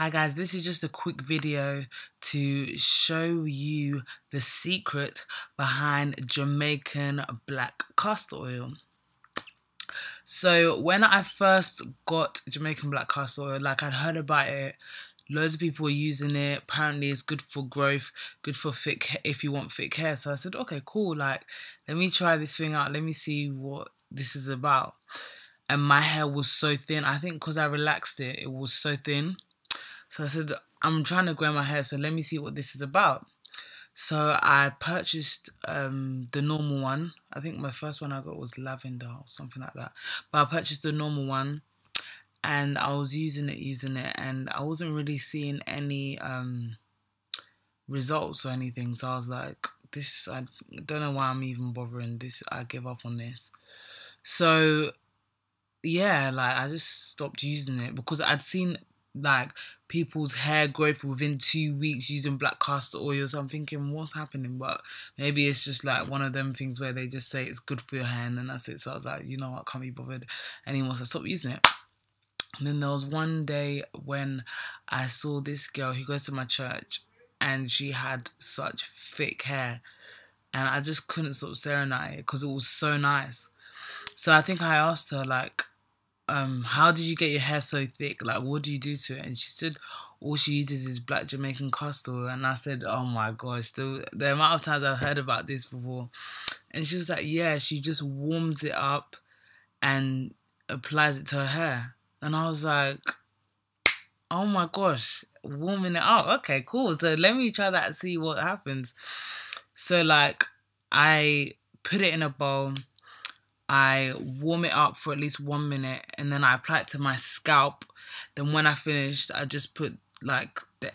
Hi guys, this is just a quick video to show you the secret behind Jamaican black castor oil. So when I first got Jamaican black castor oil, like I'd heard about it, loads of people were using it. Apparently it's good for growth, good for thick if you want thick hair. So I said, okay, cool. Like, let me try this thing out. Let me see what this is about. And my hair was so thin. I think because I relaxed it, it was so thin so I said, I'm trying to grow my hair, so let me see what this is about. So I purchased um, the normal one. I think my first one I got was lavender or something like that. But I purchased the normal one and I was using it, using it, and I wasn't really seeing any um, results or anything. So I was like, this, I don't know why I'm even bothering. This, I give up on this. So yeah, like I just stopped using it because I'd seen like people's hair growth within two weeks using black castor oil. So I'm thinking, what's happening? But maybe it's just like one of them things where they just say it's good for your hair and that's it. So I was like, you know what, can't be bothered anymore. So I stopped using it. And then there was one day when I saw this girl who goes to my church and she had such thick hair. And I just couldn't stop staring at it because it was so nice. So I think I asked her, like, um, how did you get your hair so thick? Like, what do you do to it? And she said, all she uses is black Jamaican castor. And I said, oh my gosh, the, the amount of times I've heard about this before. And she was like, yeah, she just warms it up and applies it to her hair. And I was like, oh my gosh, warming it up. Okay, cool. So let me try that and see what happens. So like, I put it in a bowl I warm it up for at least one minute and then I apply it to my scalp. Then when I finished, I just put like the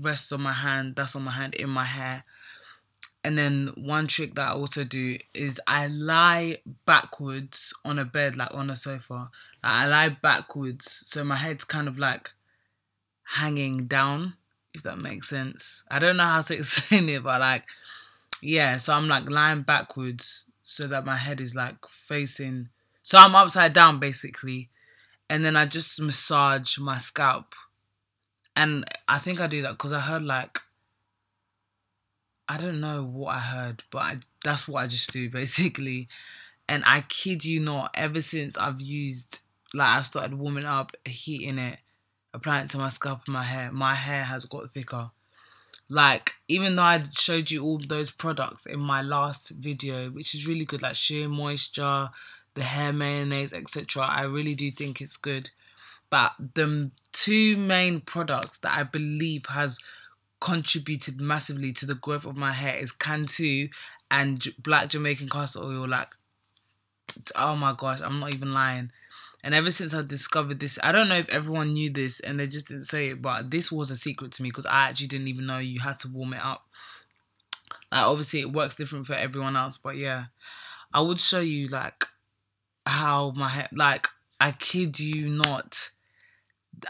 rest of my hand, that's on my hand, in my hair. And then one trick that I also do is I lie backwards on a bed, like on a sofa. Like I lie backwards, so my head's kind of like hanging down, if that makes sense. I don't know how to explain it, but like, yeah, so I'm like lying backwards so that my head is like facing so I'm upside down basically. And then I just massage my scalp. And I think I do that because I heard like I don't know what I heard but I, that's what I just do basically. And I kid you not ever since I've used like I started warming up heating it applying it to my scalp and my hair my hair has got thicker. Like even though I showed you all those products in my last video, which is really good, like Shea Moisture, the hair mayonnaise, etc. I really do think it's good. But the two main products that I believe has contributed massively to the growth of my hair is Cantu and Black Jamaican castor oil. Like, oh my gosh, I'm not even lying. And ever since I discovered this, I don't know if everyone knew this and they just didn't say it, but this was a secret to me because I actually didn't even know you had to warm it up. Like, obviously, it works different for everyone else, but yeah, I would show you like how my hair, like, I kid you not.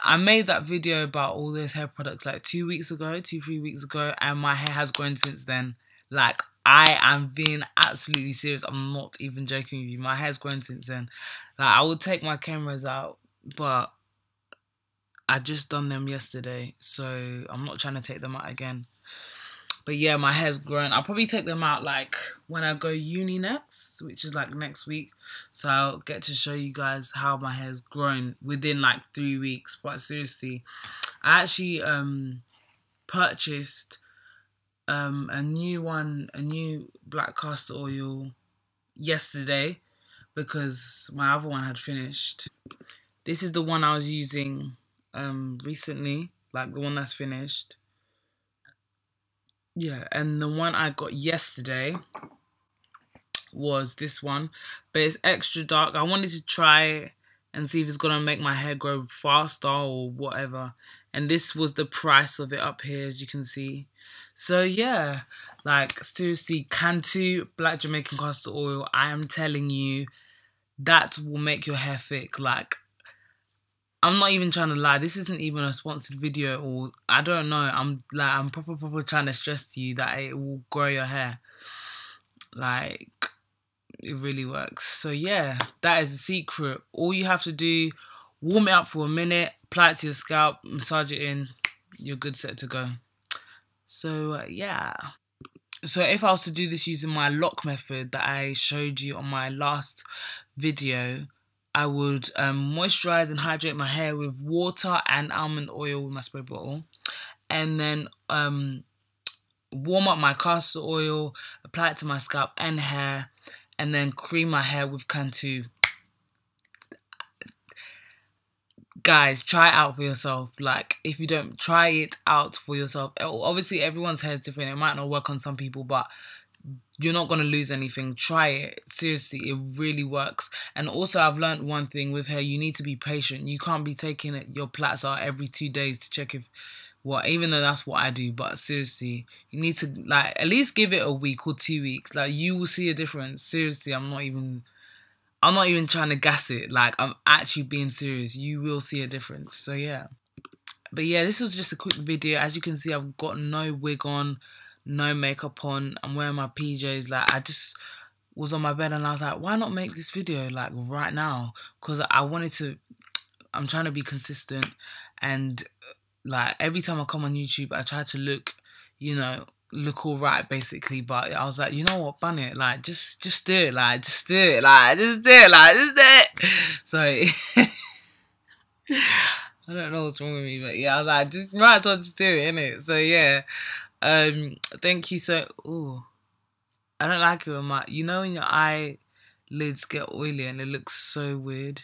I made that video about all those hair products like two weeks ago, two, three weeks ago, and my hair has grown since then. Like, I am being absolutely serious. I'm not even joking with you. My hair's grown since then. Like I would take my cameras out, but I just done them yesterday, so I'm not trying to take them out again. But yeah, my hair's grown. I'll probably take them out like when I go uni next, which is like next week. So I'll get to show you guys how my hair's grown within like three weeks. But seriously, I actually um purchased um, a new one, a new black castor oil yesterday because my other one had finished. This is the one I was using um, recently, like the one that's finished. Yeah, and the one I got yesterday was this one, but it's extra dark. I wanted to try and see if it's gonna make my hair grow faster or whatever. And this was the price of it up here, as you can see. So yeah, like seriously, Cantu Black Jamaican Castor Oil, I am telling you, that will make your hair thick. Like, I'm not even trying to lie. This isn't even a sponsored video, or I don't know. I'm like, I'm proper, proper trying to stress to you that it will grow your hair. Like, it really works. So yeah, that is the secret. All you have to do warm it up for a minute, apply it to your scalp, massage it in, you're good set to go. So uh, yeah. So if I was to do this using my LOC method that I showed you on my last video, I would um, moisturize and hydrate my hair with water and almond oil with my spray bottle. And then um, warm up my castor oil, apply it to my scalp and hair, and then cream my hair with Cantu. Guys, try it out for yourself. Like, if you don't try it out for yourself, oh, obviously everyone's hair is different. It might not work on some people, but you're not going to lose anything. Try it. Seriously, it really works. And also, I've learned one thing with hair you need to be patient. You can't be taking your plaits out every two days to check if what even though that's what I do, but seriously, you need to like at least give it a week or two weeks. Like you will see a difference. Seriously, I'm not even I'm not even trying to gas it. Like I'm actually being serious. You will see a difference. So yeah. But yeah, this was just a quick video. As you can see, I've got no wig on, no makeup on. I'm wearing my PJs. Like I just was on my bed and I was like, why not make this video like right now? Because I wanted to I'm trying to be consistent and like every time I come on YouTube, I try to look, you know, look all right basically. But I was like, you know what, bun it, like just just do it, like just do it, like just do it, like just do it. Sorry. I don't know what's wrong with me, but yeah, I was like, just might as well just do it, innit? So yeah. Um, thank you so oh I don't like it when my you know when your eyelids get oily and it looks so weird.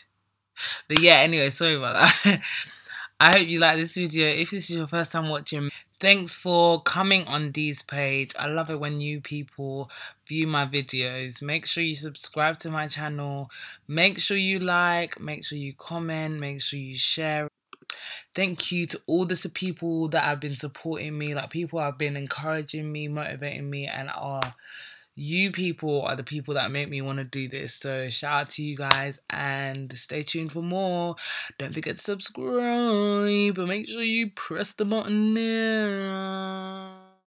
But yeah, anyway, sorry about that. I hope you like this video. If this is your first time watching, thanks for coming on Dee's page. I love it when new people view my videos. Make sure you subscribe to my channel. Make sure you like, make sure you comment, make sure you share. Thank you to all the people that have been supporting me, like people have been encouraging me, motivating me, and are you people are the people that make me want to do this. So shout out to you guys and stay tuned for more. Don't forget to subscribe, but make sure you press the button now.